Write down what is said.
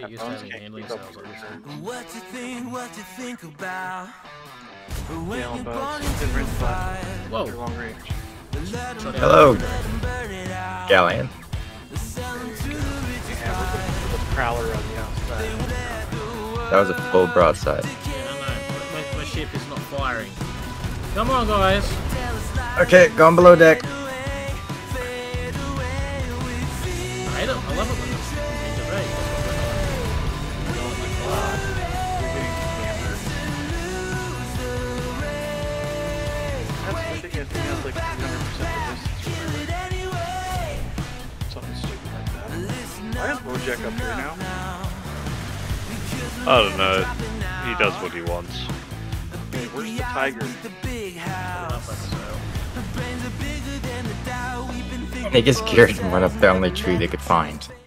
get used to having handling sounds like this. What you think, what you think about when Yeah, you're born into in fire? Whoa. They're long range. Let 'em Shut Hello, burn. Galleon. Sell 'em to the richest Yeah, with the, with the prowler on the outside. That was a full broadside. Yeah, I. My, my ship is not firing. Come on, guys. Okay, going below deck. I hate it. I love it That's ridiculous. He has like 300% resistance. Something stupid like that. Why is Bojack up here now? I don't know. He does what he wants. Hey, where's the tiger? Up. They just cured one of the only tree they could find.